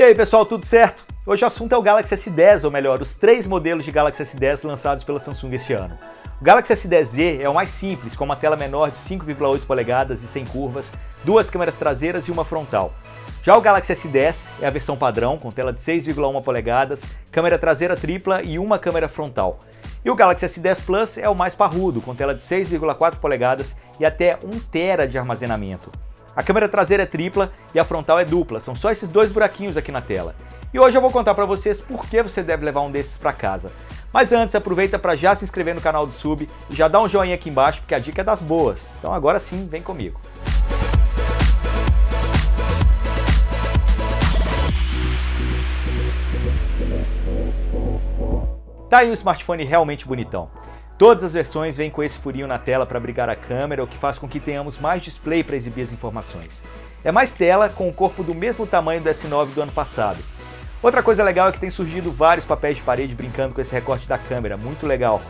E aí pessoal, tudo certo? Hoje o assunto é o Galaxy S10, ou melhor, os três modelos de Galaxy S10 lançados pela Samsung este ano. O Galaxy S10e é o mais simples, com uma tela menor de 5,8 polegadas e sem curvas, duas câmeras traseiras e uma frontal. Já o Galaxy S10 é a versão padrão, com tela de 6,1 polegadas, câmera traseira tripla e uma câmera frontal. E o Galaxy S10 Plus é o mais parrudo, com tela de 6,4 polegadas e até 1 TB de armazenamento. A câmera traseira é tripla e a frontal é dupla, são só esses dois buraquinhos aqui na tela. E hoje eu vou contar para vocês por que você deve levar um desses para casa. Mas antes, aproveita para já se inscrever no canal do Sub e já dá um joinha aqui embaixo, porque a dica é das boas. Então agora sim, vem comigo. Tá aí um smartphone realmente bonitão. Todas as versões vêm com esse furinho na tela para abrigar a câmera, o que faz com que tenhamos mais display para exibir as informações. É mais tela com o corpo do mesmo tamanho do S9 do ano passado. Outra coisa legal é que tem surgido vários papéis de parede brincando com esse recorte da câmera, muito legal.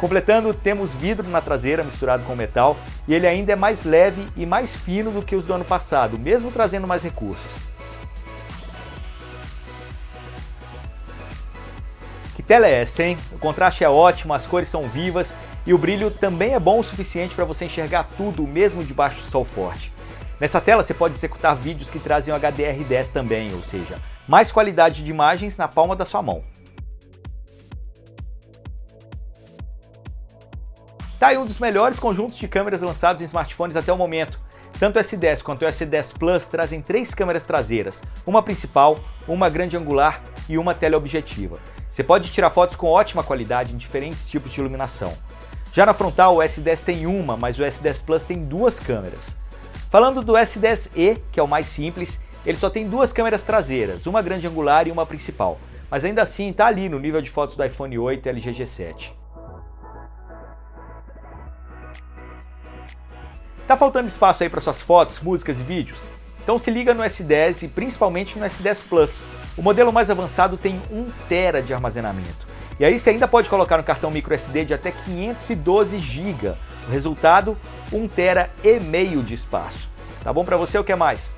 Completando, temos vidro na traseira misturado com metal e ele ainda é mais leve e mais fino do que os do ano passado, mesmo trazendo mais recursos. Que tela é essa, hein? O contraste é ótimo, as cores são vivas e o brilho também é bom o suficiente para você enxergar tudo, mesmo debaixo do sol forte. Nessa tela você pode executar vídeos que trazem o HDR10 também, ou seja, mais qualidade de imagens na palma da sua mão. Tá aí um dos melhores conjuntos de câmeras lançados em smartphones até o momento. Tanto o S10 quanto o S10 Plus trazem três câmeras traseiras, uma principal, uma grande angular e uma teleobjetiva. Você pode tirar fotos com ótima qualidade em diferentes tipos de iluminação. Já na frontal, o S10 tem uma, mas o S10 Plus tem duas câmeras. Falando do S10e, que é o mais simples, ele só tem duas câmeras traseiras, uma grande angular e uma principal, mas ainda assim está ali no nível de fotos do iPhone 8 e LG G7. Tá faltando espaço aí para suas fotos, músicas e vídeos? Então se liga no S10 e principalmente no S10 Plus. O modelo mais avançado tem 1 TB de armazenamento. E aí você ainda pode colocar um cartão microSD de até 512 GB. O resultado, 1 TB e meio de espaço. Tá bom para você o que mais?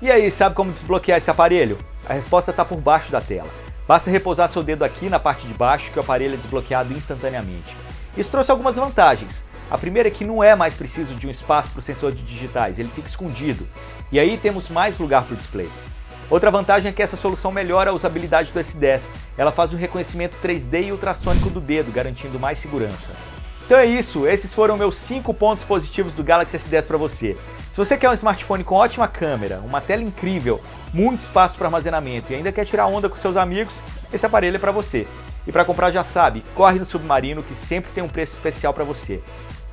E aí, sabe como desbloquear esse aparelho? A resposta está por baixo da tela. Basta repousar seu dedo aqui na parte de baixo que o aparelho é desbloqueado instantaneamente. Isso trouxe algumas vantagens. A primeira é que não é mais preciso de um espaço para o sensor de digitais, ele fica escondido. E aí temos mais lugar para o display. Outra vantagem é que essa solução melhora a usabilidade do S10. Ela faz o reconhecimento 3D e ultrassônico do dedo, garantindo mais segurança. Então é isso, esses foram meus 5 pontos positivos do Galaxy S10 para você. Se você quer um smartphone com ótima câmera, uma tela incrível, muito espaço para armazenamento e ainda quer tirar onda com seus amigos, esse aparelho é para você. E para comprar já sabe, corre no Submarino que sempre tem um preço especial para você.